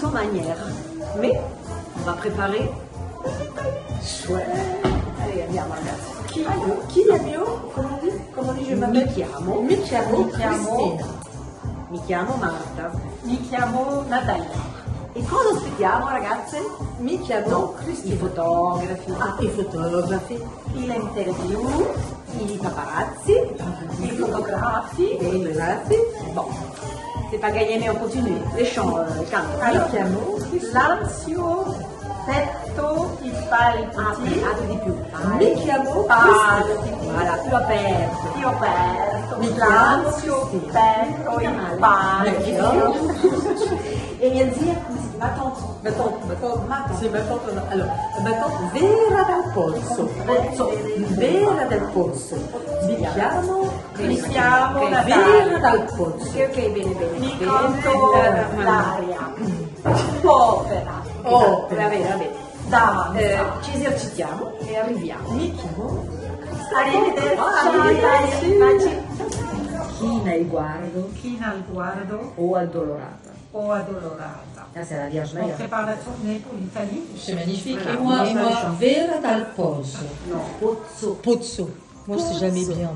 différentes manières. Mais on va préparer. Chouette. Allez, andiamo ragazzi. Chi, chi mio? Come dici? Come dice Mi chiamo. Mi chiamo Mi chiamo. Mi chiamo Marta. Mi chiamo Natalia. E cosa aspettiamo ragazze? Mi chiamo No, i Cristina. fotografi, Ah, i fotografi, le interview, i paparazzi, i fotografi. Bene, grazie. Bon, c'est pas gagné, mais on continue. Les chants, euh, canto. Mi chiamo L'anzio, petto, i Ah, palpiti. ah, di più. Mi chiamo Palpiti. Voilà, più aperto. Io aperto, chiamo petto, i palpiti. E come si chiama? Ma tante. Ma tante, ma tante, Ma tante. sì, ma tante, no. allora, ma tante Vera dal Pozzo, Vera del Pozzo, mi chiamo, mi chiamo Ok, Vera Vera dal Pozzo, Ok, ok, bene, bene. mi Bene. canto Eh, l'aria, opera, Oh, va bene, va bene. danza, Eh, ci esercitiamo e arriviamo. mi chiamo, Ah, arrivederci, arrivederci. baci. China il guardo China al guardo? O addolorata. o addolorata. Ah, c'est la Vierge On Maria. prépare la tournée pour l'Italie. C'est magnifique. Voilà, et moi, on et va moi faire ça. Vera dal Pozzo. No, pozzo. Pozzo. Moi, c'est jamais bien.